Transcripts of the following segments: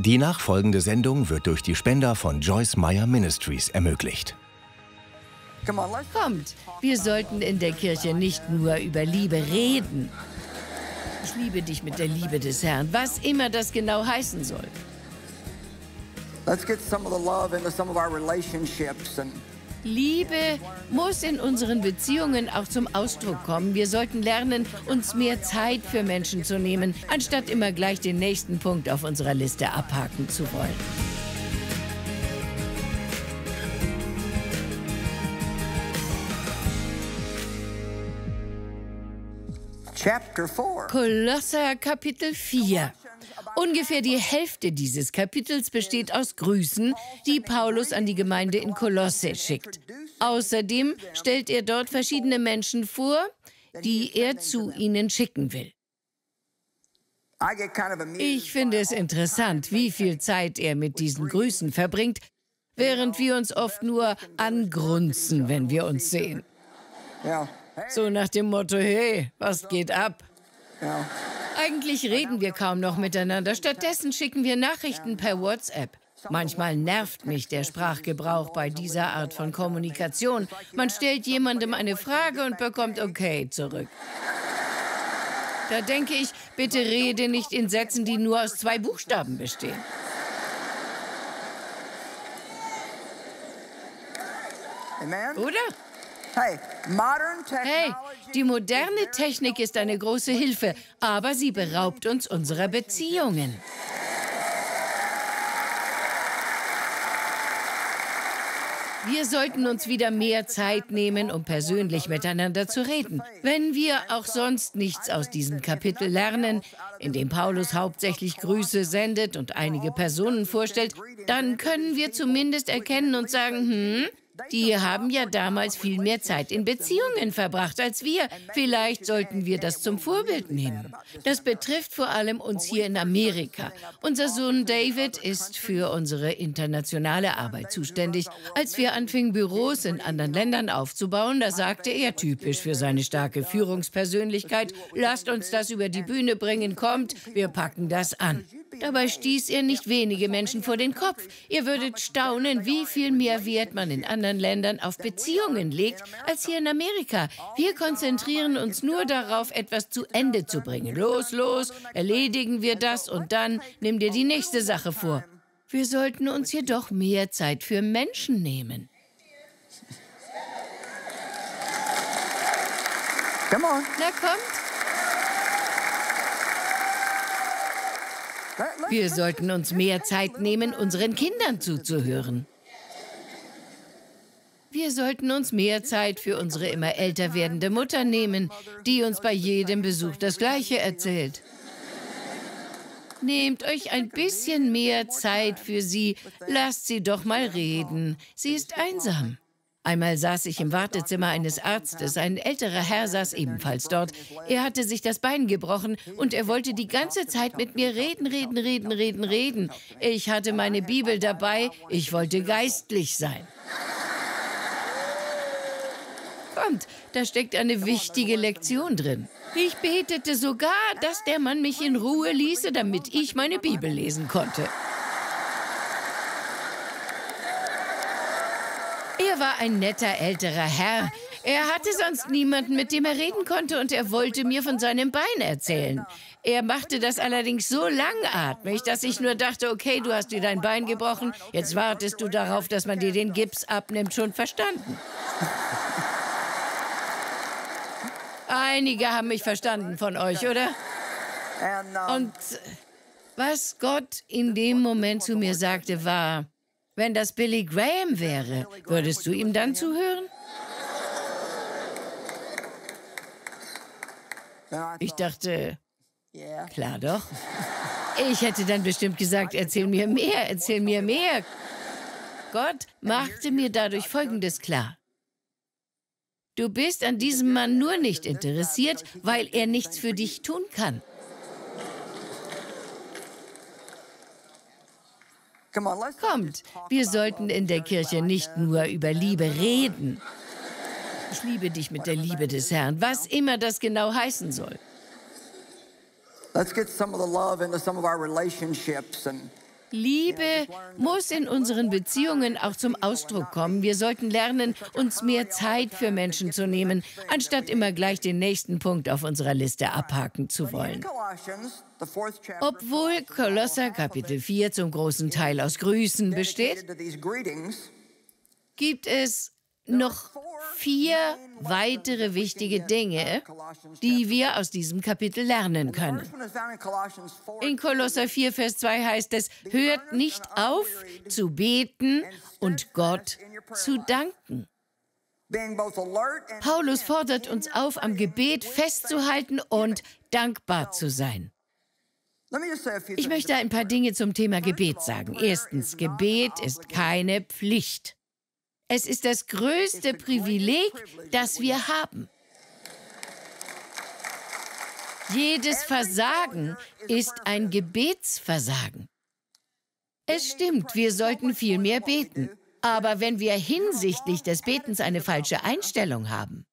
Die nachfolgende Sendung wird durch die Spender von Joyce Meyer Ministries ermöglicht. Kommt, wir sollten in der Kirche nicht nur über Liebe reden. Ich liebe dich mit der Liebe des Herrn, was immer das genau heißen soll. Let's get some of the love into some of our relationships and Liebe muss in unseren Beziehungen auch zum Ausdruck kommen. Wir sollten lernen, uns mehr Zeit für Menschen zu nehmen, anstatt immer gleich den nächsten Punkt auf unserer Liste abhaken zu wollen. chapter 4. Kolosser Kapitel 4. Ungefähr die Hälfte dieses Kapitels besteht aus Grüßen, die Paulus an die Gemeinde in Kolosse schickt. Außerdem stellt er dort verschiedene Menschen vor, die er zu ihnen schicken will. Ich finde es interessant, wie viel Zeit er mit diesen Grüßen verbringt, während wir uns oft nur angrunzen, wenn wir uns sehen. So nach dem Motto, hey, was geht ab? Eigentlich reden wir kaum noch miteinander. Stattdessen schicken wir Nachrichten per WhatsApp. Manchmal nervt mich der Sprachgebrauch bei dieser Art von Kommunikation. Man stellt jemandem eine Frage und bekommt okay zurück. Da denke ich, bitte rede nicht in Sätzen, die nur aus zwei Buchstaben bestehen. Oder? Hey, die moderne Technik ist eine große Hilfe, aber sie beraubt uns unserer Beziehungen. Wir sollten uns wieder mehr Zeit nehmen, um persönlich miteinander zu reden. Wenn wir auch sonst nichts aus diesem Kapitel lernen, in dem Paulus hauptsächlich Grüße sendet und einige Personen vorstellt, dann können wir zumindest erkennen und sagen, hm, die haben ja damals viel mehr Zeit in Beziehungen verbracht als wir. Vielleicht sollten wir das zum Vorbild nehmen. Das betrifft vor allem uns hier in Amerika. Unser Sohn David ist für unsere internationale Arbeit zuständig. Als wir anfingen, Büros in anderen Ländern aufzubauen, da sagte er, typisch für seine starke Führungspersönlichkeit, lasst uns das über die Bühne bringen, kommt, wir packen das an. Dabei stieß er nicht wenige Menschen vor den Kopf. Ihr würdet staunen, wie viel mehr Wert man in anderen Ländern auf Beziehungen legt, als hier in Amerika. Wir konzentrieren uns nur darauf, etwas zu Ende zu bringen. Los, los, erledigen wir das und dann nimm dir die nächste Sache vor. Wir sollten uns jedoch mehr Zeit für Menschen nehmen. Come on. Na kommt. Wir sollten uns mehr Zeit nehmen, unseren Kindern zuzuhören. Wir sollten uns mehr Zeit für unsere immer älter werdende Mutter nehmen, die uns bei jedem Besuch das Gleiche erzählt. Nehmt euch ein bisschen mehr Zeit für sie, lasst sie doch mal reden. Sie ist einsam. Einmal saß ich im Wartezimmer eines Arztes. Ein älterer Herr saß ebenfalls dort. Er hatte sich das Bein gebrochen und er wollte die ganze Zeit mit mir reden, reden, reden, reden, reden. Ich hatte meine Bibel dabei. Ich wollte geistlich sein. Kommt, da steckt eine wichtige Lektion drin. Ich betete sogar, dass der Mann mich in Ruhe ließe, damit ich meine Bibel lesen konnte. Er war ein netter älterer Herr. Er hatte sonst niemanden, mit dem er reden konnte, und er wollte mir von seinem Bein erzählen. Er machte das allerdings so langatmig, dass ich nur dachte, okay, du hast dir dein Bein gebrochen, jetzt wartest du darauf, dass man dir den Gips abnimmt, schon verstanden. Einige haben mich verstanden von euch, oder? Und was Gott in dem Moment zu mir sagte, war, wenn das Billy Graham wäre, würdest du ihm dann zuhören? Ich dachte, klar doch. Ich hätte dann bestimmt gesagt, erzähl mir mehr, erzähl mir mehr. Gott machte mir dadurch Folgendes klar. Du bist an diesem Mann nur nicht interessiert, weil er nichts für dich tun kann. Kommt, wir sollten in der Kirche nicht nur über Liebe reden. Ich liebe dich mit der Liebe des Herrn, was immer das genau heißen soll. Liebe muss in unseren Beziehungen auch zum Ausdruck kommen. Wir sollten lernen, uns mehr Zeit für Menschen zu nehmen, anstatt immer gleich den nächsten Punkt auf unserer Liste abhaken zu wollen. Obwohl Kolosser Kapitel 4 zum großen Teil aus Grüßen besteht, gibt es noch vier weitere wichtige Dinge, die wir aus diesem Kapitel lernen können. In Kolosser 4, Vers 2 heißt es, hört nicht auf zu beten und Gott zu danken. Paulus fordert uns auf, am Gebet festzuhalten und dankbar zu sein. Ich möchte ein paar Dinge zum Thema Gebet sagen. Erstens, Gebet ist keine Pflicht. Es ist das größte Privileg, das wir haben. Jedes Versagen ist ein Gebetsversagen. Es stimmt, wir sollten viel mehr beten. Aber wenn wir hinsichtlich des Betens eine falsche Einstellung haben,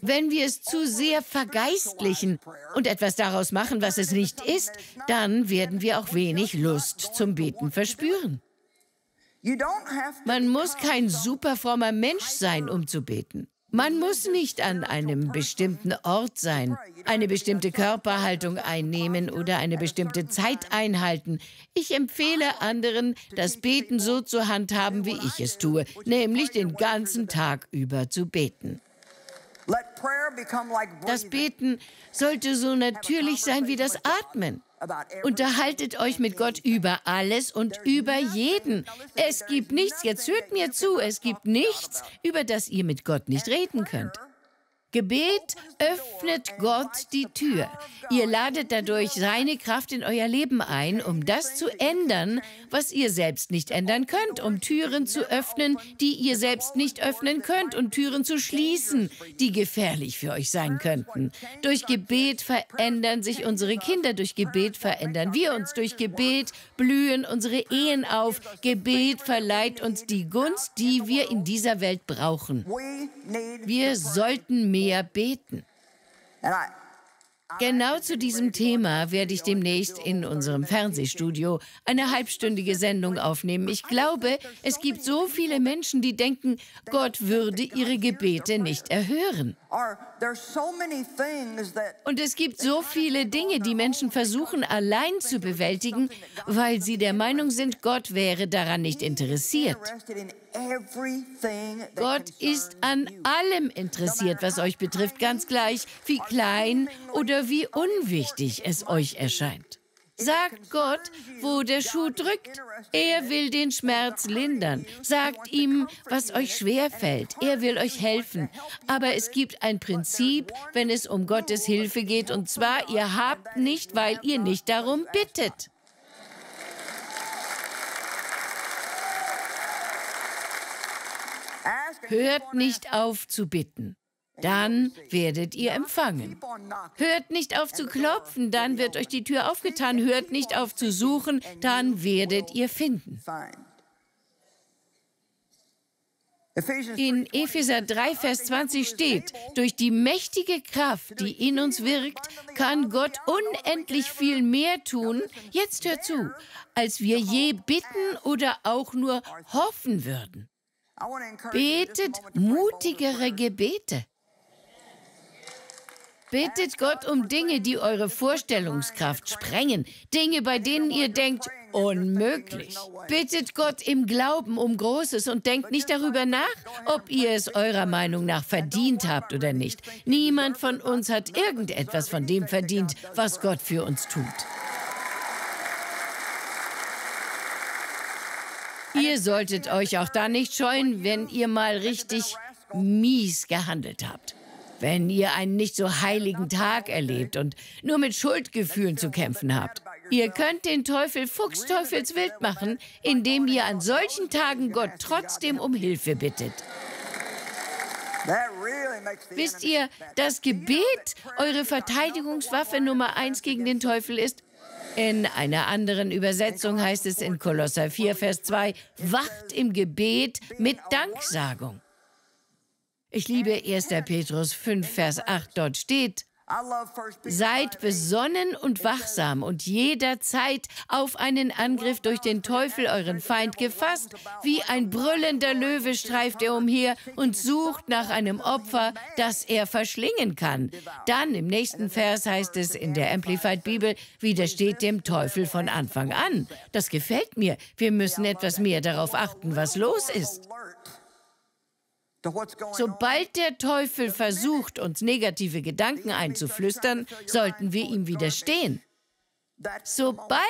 wenn wir es zu sehr vergeistlichen und etwas daraus machen, was es nicht ist, dann werden wir auch wenig Lust zum Beten verspüren. Man muss kein superfrommer Mensch sein, um zu beten. Man muss nicht an einem bestimmten Ort sein, eine bestimmte Körperhaltung einnehmen oder eine bestimmte Zeit einhalten. Ich empfehle anderen, das Beten so zu handhaben, wie ich es tue, nämlich den ganzen Tag über zu beten. Das Beten sollte so natürlich sein wie das Atmen. Unterhaltet euch mit Gott über alles und über jeden. Es gibt nichts, jetzt hört mir zu, es gibt nichts, über das ihr mit Gott nicht reden könnt. Gebet öffnet Gott die Tür. Ihr ladet dadurch seine Kraft in euer Leben ein, um das zu ändern, was ihr selbst nicht ändern könnt, um Türen zu öffnen, die ihr selbst nicht öffnen könnt und Türen zu schließen, die gefährlich für euch sein könnten. Durch Gebet verändern sich unsere Kinder, durch Gebet verändern wir uns, durch Gebet blühen unsere Ehen auf. Gebet verleiht uns die Gunst, die wir in dieser Welt brauchen. Wir sollten mehr beten. Genau zu diesem Thema werde ich demnächst in unserem Fernsehstudio eine halbstündige Sendung aufnehmen. Ich glaube, es gibt so viele Menschen, die denken, Gott würde ihre Gebete nicht erhören. Und es gibt so viele Dinge, die Menschen versuchen allein zu bewältigen, weil sie der Meinung sind, Gott wäre daran nicht interessiert. Gott ist an allem interessiert, was euch betrifft, ganz gleich, wie klein oder wie unwichtig es euch erscheint. Sagt Gott, wo der Schuh drückt. Er will den Schmerz lindern. Sagt ihm, was euch schwer fällt. Er will euch helfen. Aber es gibt ein Prinzip, wenn es um Gottes Hilfe geht, und zwar, ihr habt nicht, weil ihr nicht darum bittet. Hört nicht auf zu bitten dann werdet ihr empfangen. Hört nicht auf zu klopfen, dann wird euch die Tür aufgetan. Hört nicht auf zu suchen, dann werdet ihr finden. In Epheser 3, Vers 20 steht, durch die mächtige Kraft, die in uns wirkt, kann Gott unendlich viel mehr tun, jetzt hört zu, als wir je bitten oder auch nur hoffen würden. Betet mutigere Gebete. Bittet Gott um Dinge, die eure Vorstellungskraft sprengen, Dinge, bei denen ihr denkt, unmöglich. Bittet Gott im Glauben um Großes und denkt nicht darüber nach, ob ihr es eurer Meinung nach verdient habt oder nicht. Niemand von uns hat irgendetwas von dem verdient, was Gott für uns tut. Ihr solltet euch auch da nicht scheuen, wenn ihr mal richtig mies gehandelt habt. Wenn ihr einen nicht so heiligen Tag erlebt und nur mit Schuldgefühlen zu kämpfen habt. Ihr könnt den Teufel fuchsteufelswild machen, indem ihr an solchen Tagen Gott trotzdem um Hilfe bittet. Wisst ihr, dass Gebet eure Verteidigungswaffe Nummer eins gegen den Teufel ist? In einer anderen Übersetzung heißt es in Kolosser 4, Vers 2, wacht im Gebet mit Danksagung. Ich liebe 1. Petrus 5, Vers 8, dort steht, Seid besonnen und wachsam und jederzeit auf einen Angriff durch den Teufel, euren Feind, gefasst. Wie ein brüllender Löwe streift er umher und sucht nach einem Opfer, das er verschlingen kann. Dann im nächsten Vers heißt es in der Amplified Bibel, widersteht dem Teufel von Anfang an. Das gefällt mir. Wir müssen etwas mehr darauf achten, was los ist. Sobald der Teufel versucht, uns negative Gedanken einzuflüstern, sollten wir ihm widerstehen. Sobald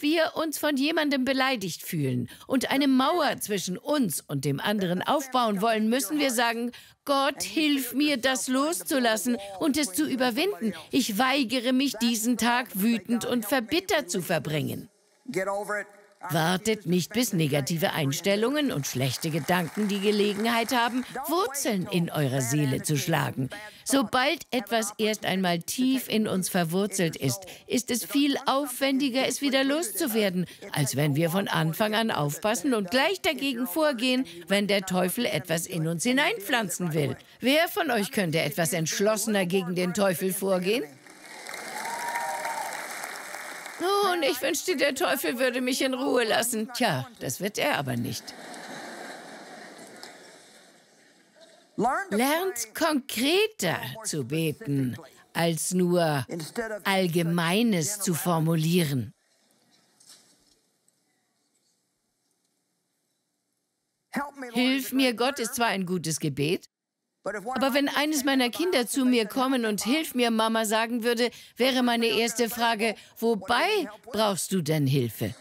wir uns von jemandem beleidigt fühlen und eine Mauer zwischen uns und dem anderen aufbauen wollen, müssen wir sagen, Gott, hilf mir, das loszulassen und es zu überwinden. Ich weigere mich, diesen Tag wütend und verbittert zu verbringen. Wartet nicht, bis negative Einstellungen und schlechte Gedanken die Gelegenheit haben, Wurzeln in eurer Seele zu schlagen. Sobald etwas erst einmal tief in uns verwurzelt ist, ist es viel aufwendiger, es wieder loszuwerden, als wenn wir von Anfang an aufpassen und gleich dagegen vorgehen, wenn der Teufel etwas in uns hineinpflanzen will. Wer von euch könnte etwas entschlossener gegen den Teufel vorgehen? Nun, ich wünschte, der Teufel würde mich in Ruhe lassen. Tja, das wird er aber nicht. Lernt konkreter zu beten, als nur Allgemeines zu formulieren. Hilf mir, Gott ist zwar ein gutes Gebet, aber wenn eines meiner Kinder zu mir kommen und Hilf mir, Mama sagen würde, wäre meine erste Frage, wobei brauchst du denn Hilfe?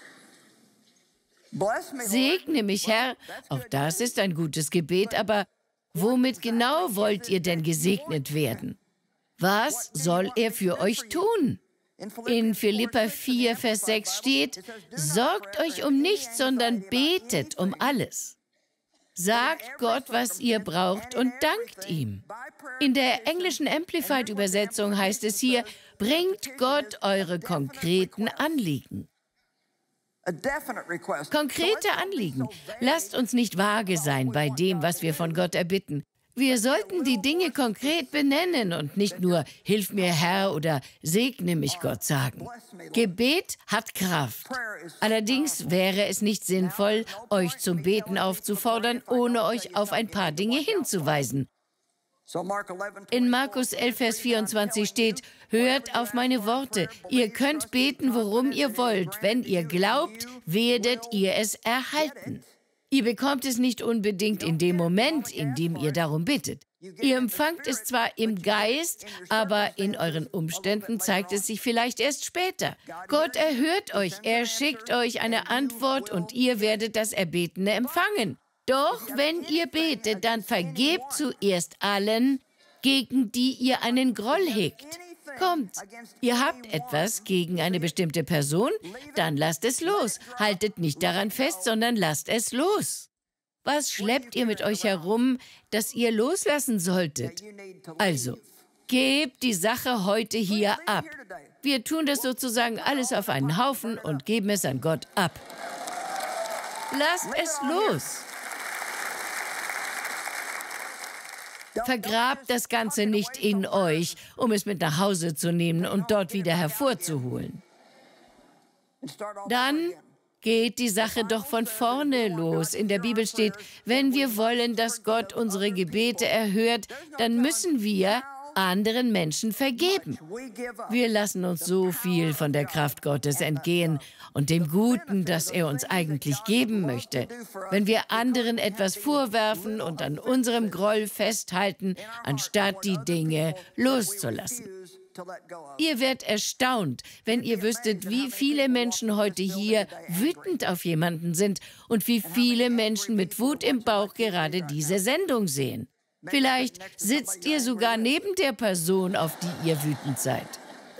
Segne mich, Herr. Auch das ist ein gutes Gebet, aber womit genau wollt ihr denn gesegnet werden? Was soll er für euch tun? In Philippa 4, Vers 6 steht, sorgt euch um nichts, sondern betet um alles. Sagt Gott, was ihr braucht und dankt ihm. In der englischen Amplified-Übersetzung heißt es hier, bringt Gott eure konkreten Anliegen. Konkrete Anliegen. Lasst uns nicht vage sein bei dem, was wir von Gott erbitten. Wir sollten die Dinge konkret benennen und nicht nur Hilf mir Herr oder Segne mich Gott sagen. Gebet hat Kraft. Allerdings wäre es nicht sinnvoll, euch zum Beten aufzufordern, ohne euch auf ein paar Dinge hinzuweisen. In Markus 11, Vers 24 steht, Hört auf meine Worte, ihr könnt beten, worum ihr wollt. Wenn ihr glaubt, werdet ihr es erhalten. Ihr bekommt es nicht unbedingt in dem Moment, in dem ihr darum bittet. Ihr empfangt es zwar im Geist, aber in euren Umständen zeigt es sich vielleicht erst später. Gott erhört euch, er schickt euch eine Antwort und ihr werdet das Erbetene empfangen. Doch wenn ihr betet, dann vergebt zuerst allen, gegen die ihr einen Groll hegt. Kommt, ihr habt etwas gegen eine bestimmte Person, dann lasst es los. Haltet nicht daran fest, sondern lasst es los. Was schleppt ihr mit euch herum, das ihr loslassen solltet? Also, gebt die Sache heute hier ab. Wir tun das sozusagen alles auf einen Haufen und geben es an Gott ab. Lasst es los. Vergrabt das Ganze nicht in euch, um es mit nach Hause zu nehmen und dort wieder hervorzuholen. Dann geht die Sache doch von vorne los. In der Bibel steht, wenn wir wollen, dass Gott unsere Gebete erhört, dann müssen wir anderen Menschen vergeben. Wir lassen uns so viel von der Kraft Gottes entgehen und dem Guten, das er uns eigentlich geben möchte. Wenn wir anderen etwas vorwerfen und an unserem Groll festhalten, anstatt die Dinge loszulassen. Ihr werdet erstaunt, wenn ihr wüsstet, wie viele Menschen heute hier wütend auf jemanden sind und wie viele Menschen mit Wut im Bauch gerade diese Sendung sehen. Vielleicht sitzt ihr sogar neben der Person, auf die ihr wütend seid.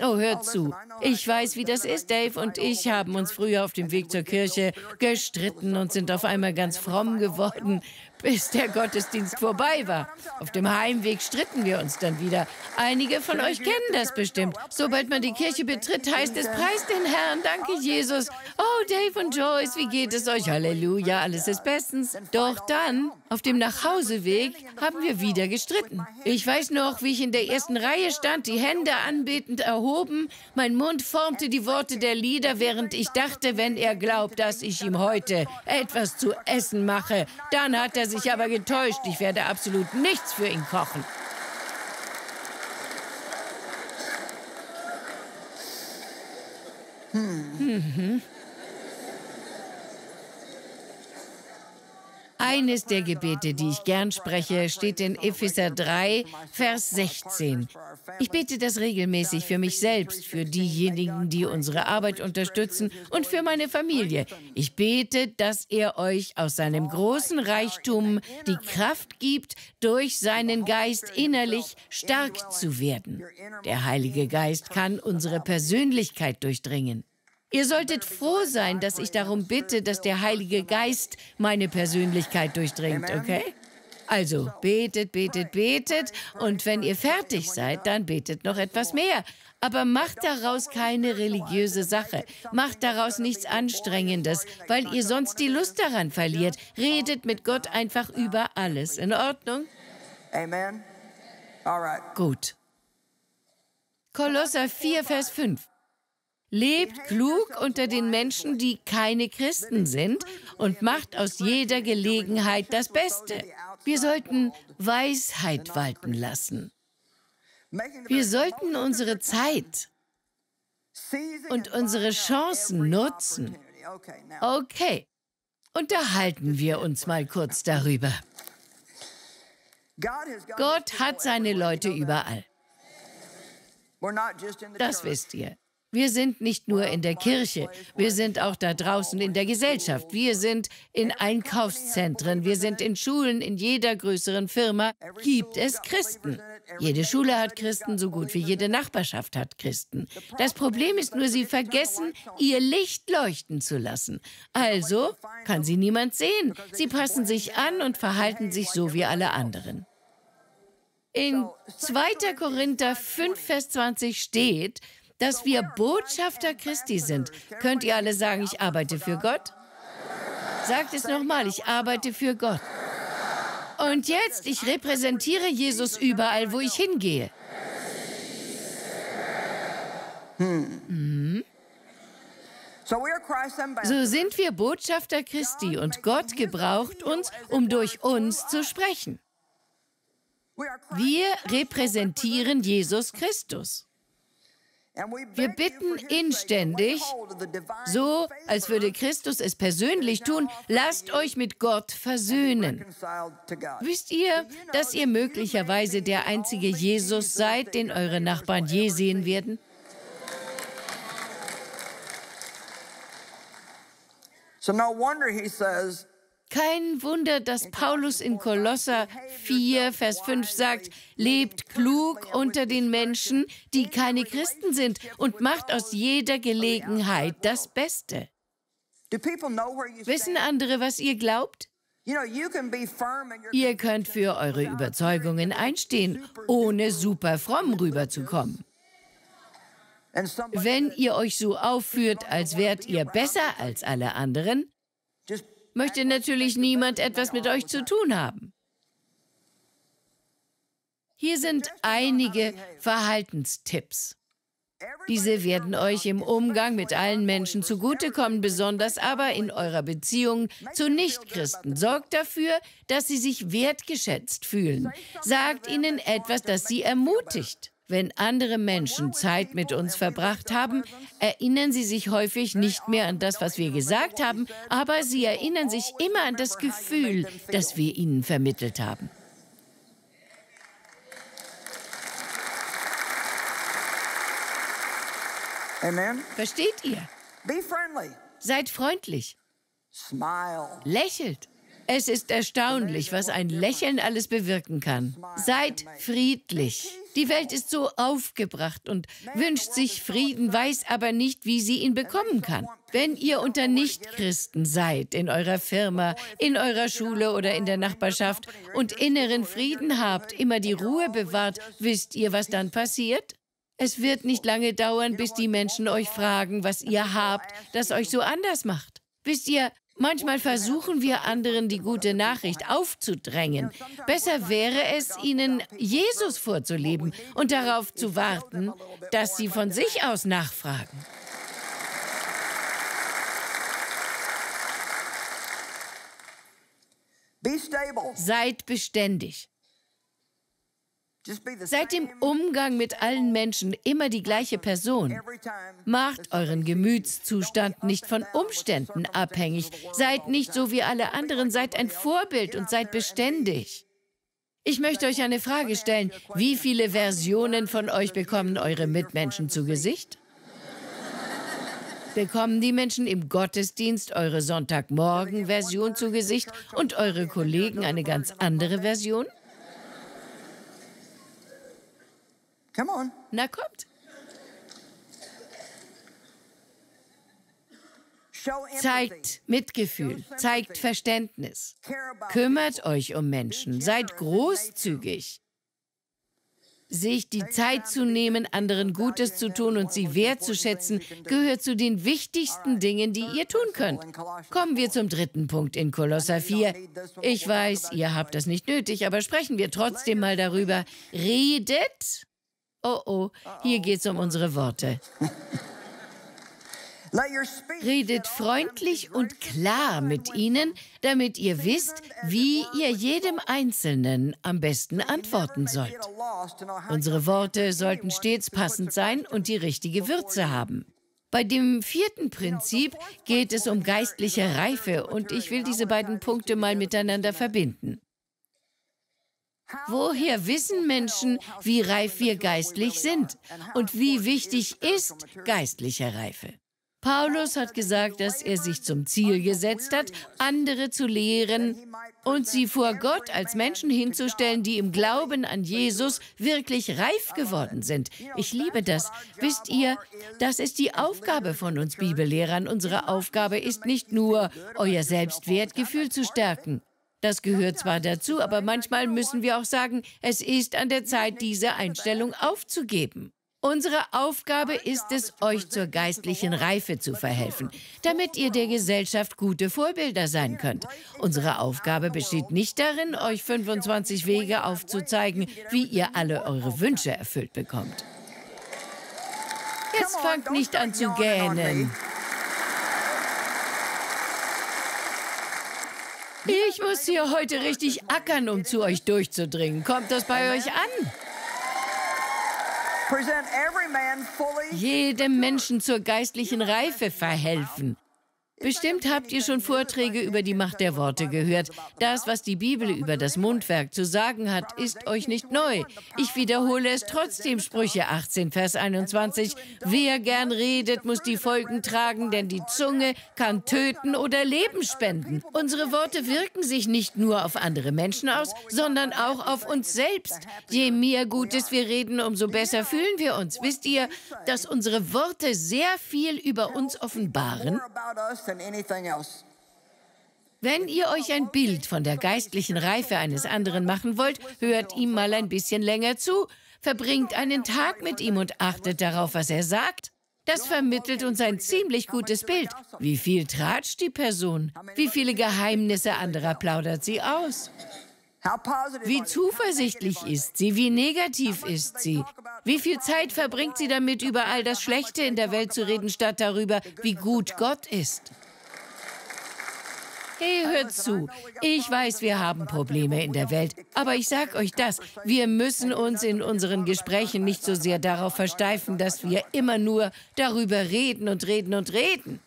Oh, hört zu. Ich weiß, wie das ist. Dave und ich haben uns früher auf dem Weg zur Kirche gestritten und sind auf einmal ganz fromm geworden, bis der Gottesdienst vorbei war. Auf dem Heimweg stritten wir uns dann wieder. Einige von euch kennen das bestimmt. Sobald man die Kirche betritt, heißt es, preist den Herrn, danke Jesus. Oh, Dave und Joyce, wie geht es euch? Halleluja, alles ist bestens. Doch dann, auf dem Nachhauseweg, haben wir wieder gestritten. Ich weiß noch, wie ich in der ersten Reihe stand, die Hände anbetend erhoben. Mein Mund formte die Worte der Lieder, während ich dachte, wenn er glaubt, dass ich ihm heute etwas zu essen mache, dann hat er sich aber getäuscht. Ich werde absolut nichts für ihn kochen. Hm. Mhm. Eines der Gebete, die ich gern spreche, steht in Epheser 3, Vers 16. Ich bete das regelmäßig für mich selbst, für diejenigen, die unsere Arbeit unterstützen und für meine Familie. Ich bete, dass er euch aus seinem großen Reichtum die Kraft gibt, durch seinen Geist innerlich stark zu werden. Der Heilige Geist kann unsere Persönlichkeit durchdringen. Ihr solltet froh sein, dass ich darum bitte, dass der Heilige Geist meine Persönlichkeit durchdringt, okay? Also betet, betet, betet und wenn ihr fertig seid, dann betet noch etwas mehr. Aber macht daraus keine religiöse Sache. Macht daraus nichts Anstrengendes, weil ihr sonst die Lust daran verliert. Redet mit Gott einfach über alles. In Ordnung? Amen. All right. Gut. Kolosser 4, Vers 5. Lebt klug unter den Menschen, die keine Christen sind und macht aus jeder Gelegenheit das Beste. Wir sollten Weisheit walten lassen. Wir sollten unsere Zeit und unsere Chancen nutzen. Okay, unterhalten wir uns mal kurz darüber. Gott hat seine Leute überall. Das wisst ihr. Wir sind nicht nur in der Kirche, wir sind auch da draußen in der Gesellschaft. Wir sind in Einkaufszentren, wir sind in Schulen, in jeder größeren Firma gibt es Christen. Jede Schule hat Christen, so gut wie jede Nachbarschaft hat Christen. Das Problem ist nur, sie vergessen, ihr Licht leuchten zu lassen. Also kann sie niemand sehen. Sie passen sich an und verhalten sich so wie alle anderen. In 2. Korinther 5, Vers 20 steht, dass wir Botschafter Christi sind. Könnt ihr alle sagen, ich arbeite für Gott? Sagt es nochmal, ich arbeite für Gott. Und jetzt, ich repräsentiere Jesus überall, wo ich hingehe. Mhm. So sind wir Botschafter Christi und Gott gebraucht uns, um durch uns zu sprechen. Wir repräsentieren Jesus Christus. Wir bitten inständig, so als würde Christus es persönlich tun, lasst euch mit Gott versöhnen. Wisst ihr, dass ihr möglicherweise der einzige Jesus seid, den eure Nachbarn je sehen werden? So no wonder he says, kein Wunder, dass Paulus in Kolosser 4, Vers 5 sagt, lebt klug unter den Menschen, die keine Christen sind, und macht aus jeder Gelegenheit das Beste. Wissen andere, was ihr glaubt? Ihr könnt für eure Überzeugungen einstehen, ohne super fromm rüberzukommen. Wenn ihr euch so aufführt, als wärt ihr besser als alle anderen, möchte natürlich niemand etwas mit euch zu tun haben. Hier sind einige Verhaltenstipps. Diese werden euch im Umgang mit allen Menschen zugutekommen, besonders aber in eurer Beziehung zu Nichtchristen. Sorgt dafür, dass sie sich wertgeschätzt fühlen. Sagt ihnen etwas, das sie ermutigt. Wenn andere Menschen Zeit mit uns verbracht haben, erinnern sie sich häufig nicht mehr an das, was wir gesagt haben, aber sie erinnern sich immer an das Gefühl, das wir ihnen vermittelt haben. Amen. Versteht ihr? Seid freundlich. Lächelt. Es ist erstaunlich, was ein Lächeln alles bewirken kann. Seid friedlich. Die Welt ist so aufgebracht und wünscht sich Frieden, weiß aber nicht, wie sie ihn bekommen kann. Wenn ihr unter Nichtchristen seid, in eurer Firma, in eurer Schule oder in der Nachbarschaft und inneren Frieden habt, immer die Ruhe bewahrt, wisst ihr, was dann passiert? Es wird nicht lange dauern, bis die Menschen euch fragen, was ihr habt, das euch so anders macht. Wisst ihr, Manchmal versuchen wir anderen die gute Nachricht aufzudrängen. Besser wäre es, ihnen Jesus vorzuleben und darauf zu warten, dass sie von sich aus nachfragen. Seid beständig. Seid im Umgang mit allen Menschen immer die gleiche Person. Macht euren Gemütszustand nicht von Umständen abhängig. Seid nicht so wie alle anderen. Seid ein Vorbild und seid beständig. Ich möchte euch eine Frage stellen. Wie viele Versionen von euch bekommen eure Mitmenschen zu Gesicht? Bekommen die Menschen im Gottesdienst eure Sonntagmorgen-Version zu Gesicht und eure Kollegen eine ganz andere Version? Come on. Na kommt. Zeigt Mitgefühl, zeigt Verständnis, kümmert euch um Menschen, seid großzügig. Sich die Zeit zu nehmen, anderen Gutes zu tun und sie wertzuschätzen, gehört zu den wichtigsten Dingen, die ihr tun könnt. Kommen wir zum dritten Punkt in Kolosser 4. Ich weiß, ihr habt das nicht nötig, aber sprechen wir trotzdem mal darüber. Redet Oh oh, hier geht es um unsere Worte. Redet freundlich und klar mit ihnen, damit ihr wisst, wie ihr jedem Einzelnen am besten antworten sollt. Unsere Worte sollten stets passend sein und die richtige Würze haben. Bei dem vierten Prinzip geht es um geistliche Reife und ich will diese beiden Punkte mal miteinander verbinden. Woher wissen Menschen, wie reif wir geistlich sind und wie wichtig ist geistliche Reife? Paulus hat gesagt, dass er sich zum Ziel gesetzt hat, andere zu lehren und sie vor Gott als Menschen hinzustellen, die im Glauben an Jesus wirklich reif geworden sind. Ich liebe das. Wisst ihr, das ist die Aufgabe von uns Bibellehrern. Unsere Aufgabe ist nicht nur, euer Selbstwertgefühl zu stärken. Das gehört zwar dazu, aber manchmal müssen wir auch sagen, es ist an der Zeit, diese Einstellung aufzugeben. Unsere Aufgabe ist es, euch zur geistlichen Reife zu verhelfen, damit ihr der Gesellschaft gute Vorbilder sein könnt. Unsere Aufgabe besteht nicht darin, euch 25 Wege aufzuzeigen, wie ihr alle eure Wünsche erfüllt bekommt. Jetzt fangt nicht an zu gähnen. Ich muss hier heute richtig ackern, um zu euch durchzudringen. Kommt das bei euch an? Jedem Menschen zur geistlichen Reife verhelfen. Bestimmt habt ihr schon Vorträge über die Macht der Worte gehört. Das, was die Bibel über das Mundwerk zu sagen hat, ist euch nicht neu. Ich wiederhole es trotzdem, Sprüche 18, Vers 21. Wer gern redet, muss die Folgen tragen, denn die Zunge kann töten oder Leben spenden. Unsere Worte wirken sich nicht nur auf andere Menschen aus, sondern auch auf uns selbst. Je mehr Gutes wir reden, umso besser fühlen wir uns. Wisst ihr, dass unsere Worte sehr viel über uns offenbaren? Wenn ihr euch ein Bild von der geistlichen Reife eines anderen machen wollt, hört ihm mal ein bisschen länger zu, verbringt einen Tag mit ihm und achtet darauf, was er sagt. Das vermittelt uns ein ziemlich gutes Bild. Wie viel tratscht die Person? Wie viele Geheimnisse anderer plaudert sie aus? Wie zuversichtlich ist sie? Wie negativ ist sie? Wie viel Zeit verbringt sie damit, über all das Schlechte in der Welt zu reden, statt darüber, wie gut Gott ist? Hey, hört zu. Ich weiß, wir haben Probleme in der Welt. Aber ich sag euch das, wir müssen uns in unseren Gesprächen nicht so sehr darauf versteifen, dass wir immer nur darüber reden und reden und reden.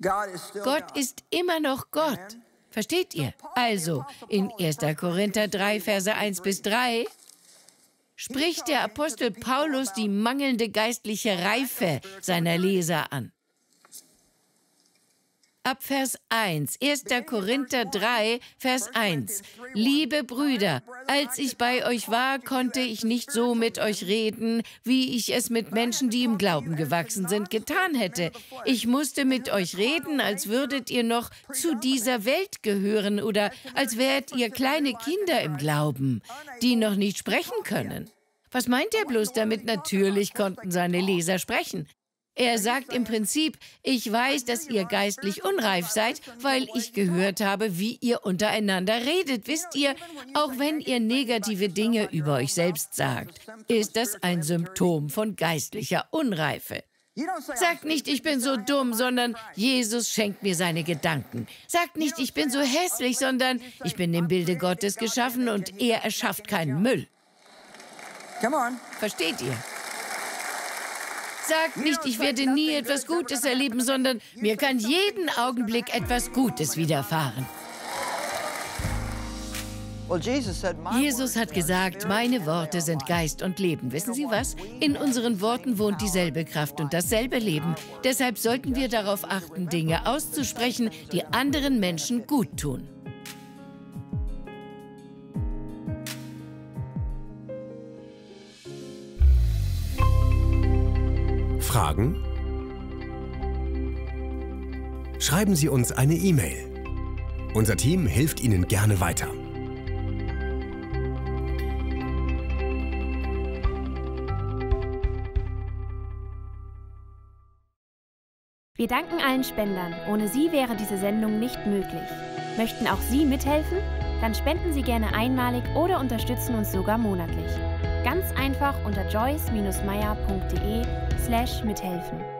Gott ist immer noch Gott. Versteht ihr? Also, in 1. Korinther 3, Verse 1 bis 3 spricht der Apostel Paulus die mangelnde geistliche Reife seiner Leser an. Ab Vers 1, 1. Korinther 3, Vers 1. Liebe Brüder, als ich bei euch war, konnte ich nicht so mit euch reden, wie ich es mit Menschen, die im Glauben gewachsen sind, getan hätte. Ich musste mit euch reden, als würdet ihr noch zu dieser Welt gehören oder als wärt ihr kleine Kinder im Glauben, die noch nicht sprechen können. Was meint er bloß damit? Natürlich konnten seine Leser sprechen. Er sagt im Prinzip, ich weiß, dass ihr geistlich unreif seid, weil ich gehört habe, wie ihr untereinander redet. Wisst ihr, auch wenn ihr negative Dinge über euch selbst sagt, ist das ein Symptom von geistlicher Unreife. Sagt nicht, ich bin so dumm, sondern Jesus schenkt mir seine Gedanken. Sagt nicht, ich bin so hässlich, sondern ich bin im Bilde Gottes geschaffen und er erschafft keinen Müll. Versteht ihr? Sagt nicht, ich werde nie etwas Gutes erleben, sondern mir kann jeden Augenblick etwas Gutes widerfahren. Jesus hat gesagt, meine Worte sind Geist und Leben. Wissen Sie was? In unseren Worten wohnt dieselbe Kraft und dasselbe Leben. Deshalb sollten wir darauf achten, Dinge auszusprechen, die anderen Menschen gut tun. Fragen? Schreiben Sie uns eine E-Mail. Unser Team hilft Ihnen gerne weiter. Wir danken allen Spendern. Ohne sie wäre diese Sendung nicht möglich. Möchten auch Sie mithelfen? Dann spenden Sie gerne einmalig oder unterstützen uns sogar monatlich. Ganz einfach unter joyce-meyer.de slash mithelfen.